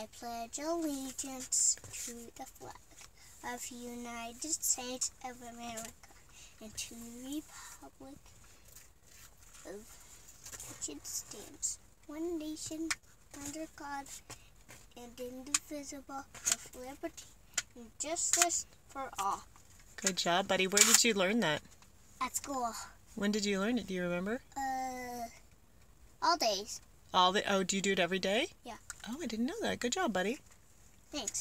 I pledge allegiance to the flag of the United States of America and to the republic of which it stands, one nation, under God, and indivisible, with liberty and justice for all. Good job, buddy. Where did you learn that? At school, When did you learn it? Do you remember? uh, all days. All the Oh, do you do it every day? Yeah. Oh, I didn't know that. Good job, buddy. Thanks.